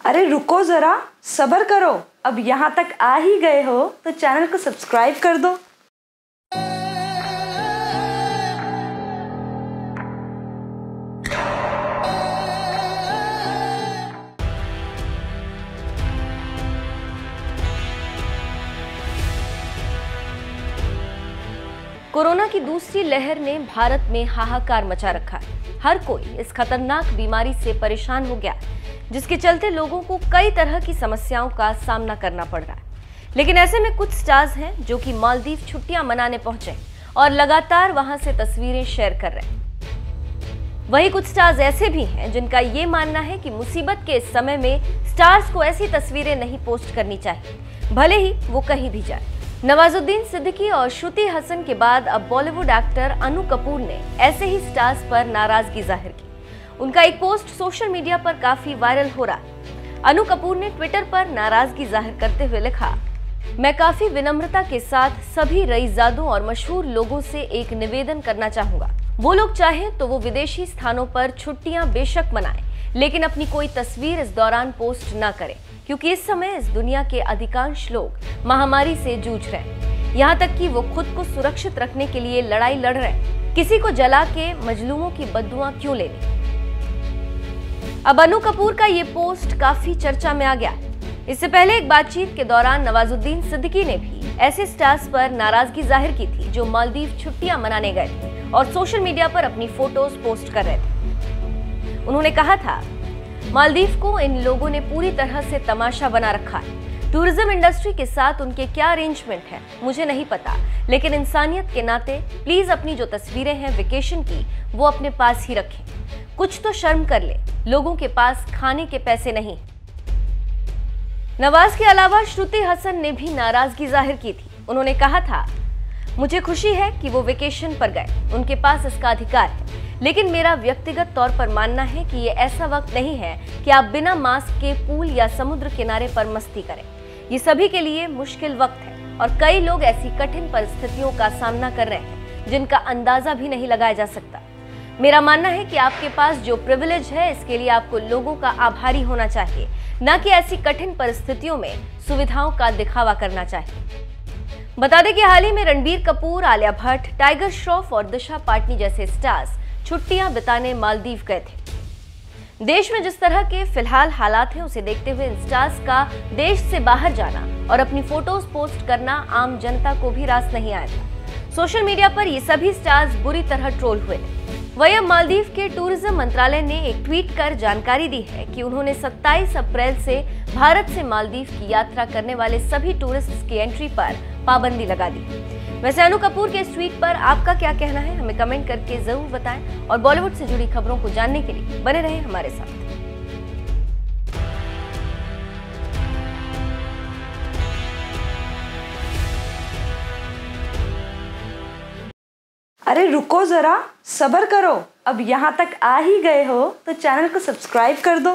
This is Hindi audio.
अरे रुको जरा, सबर करो। अब यहाँ तक आ ही गए हो तो चैनल को सब्सक्राइब कर दो। कोरोना की दूसरी लहर ने भारत में हाहाकार मचा रखा। है हर कोई इस खतरनाक बीमारी से परेशान हो गया। जिसके चलते लोगों को कई तरह की समस्याओं का सामना करना पड़ रहा है। लेकिन ऐसे में कुछ स्टार्स हैं जो कि मालदीव छुट्टियाँ मनाने पहुँचे और लगातार वहाँ से तस्वीरें शेयर कर रहे हैं। वहीं कुछ स्टार्स ऐसे भी हैं जिनका ये मानना है कि मुसीबत के समय में स्टार्स को ऐसी तस्वीरें नहीं पोस्ट करनी चाहिए। भले ही वो कहीं भी जाए। नवाजुद्दीन सिद्दीकी और श्रुति हसन के बाद अब बॉलीवुड एक्टर अनु कपूर ने ऐसे ही स्टार्स पर नाराज़गी ज़ाहिर की। उनका एक पोस्ट सोशल मीडिया पर काफ़ी वायरल हो रहा है। अनु कपूर ने ट्विटर पर नाराज़गी ज़ाहिर करते हुए लिखा, मैं काफ़ी विनम्रता के साथ सभी रईजादों और मशहूर लोगों से एक निवेदन करना चाहूँगा। वो लोग चाहें तो वो विदेशी स्थानों पर छुट्टियाँ बेशक मनाएँ, लेकिन अपनी कोई तस्वीर इस दौरान पोस्ट ना करें, क्योंकि इस समय इस दुनिया के अधिकांश लोग महामारी से जूझ रहे हैं। यहाँ तक कि वो खुद को सुरक्षित रखने के लिए लड़ाई लड़ रहे हैं। किसी को जला के मजलूमों की बदुआ क्यों लेनी? अब अनु कपूर का ये पोस्ट काफ़ी चर्चा में आ गया। इससे पहले एक बातचीत के दौरान नवाजुद्दीन सिद्दीकी ने भी ऐसे स्टार्स पर नाराज़गी ज़ाहिर की थी जो मालदीव छुट्टियाँ मनाने गए थे और सोशल मीडिया पर अपनी फ़ोटोज़ पोस्ट कर रहे थे। उन्होंने कहा था, मालदीव को इन लोगों ने पूरी तरह से तमाशा बना रखा है। टूरिज़्म इंडस्ट्री के साथ उनके क्या अरेंजमेंट है, मुझे नहीं पता। लेकिन इंसानियत के नाते प्लीज़ अपनी जो तस्वीरें हैं वेकेशन की, वो अपने पास ही रखें। कुछ तो शर्म कर ले। लोगों के पास खाने के पैसे नहीं। नवाज़ के अलावा श्रुति हसन ने भी नाराज़गी ज़ाहिर की थी। उन्होंने कहा था, मुझे खुशी है कि वो वेकेशन पर गए। उनके पास इसका अधिकार है। लेकिन मेरा व्यक्तिगत तौर पर मानना है कि ये ऐसा वक्त नहीं है कि आप बिना मास्क के पूल या समुद्र किनारे पर मस्ती करें। ये सभी के लिए मुश्किल वक्त है और कई लोग ऐसी कठिन परिस्थितियों का सामना कर रहे हैं जिनका अंदाज़ा भी नहीं लगाया जा सकता। मेरा मानना है कि आपके पास जो प्रिविलेज है, इसके लिए आपको लोगों का आभारी होना चाहिए। न कि ऐसी कठिन परिस्थितियों में सुविधाओं का दिखावा करना चाहिए। बता दें कि हाल ही में रणबीर कपूर, आलिया भट्ट, टाइगर श्रॉफ और दिशा पाटनी जैसे स्टार्स छुट्टियाँ बिताने मालदीव गए थे। देश में जिस तरह के फ़िलहाल हालात हैं, उसे देखते हुए इन स्टार्स का देश से बाहर जाना और अपनी फ़ोटोज़ पोस्ट करना आम जनता को भी रास नहीं आया था। सोशल मीडिया पर ये सभी स्टार्स बुरी तरह ट्रोल हुए थे। वही मालदीव के टूरिज़्म मंत्रालय ने एक ट्वीट कर जानकारी दी है कि उन्होंने 27 अप्रैल से भारत से मालदीव की यात्रा करने वाले सभी टूरिस्ट की एंट्री पर पाबंदी लगा दी। वैसे अनु कपूर के इस ट्वीट पर आपका क्या कहना है? हमें कमेंट करके ज़रूर बताएँ और बॉलीवुड से जुड़ी खबरों को जानने के लिए बने रहे हमारे साथ। अरे रुको जरा, सबर करो। अब यहाँ तक आ ही गए हो तो चैनल को सब्सक्राइब कर दो।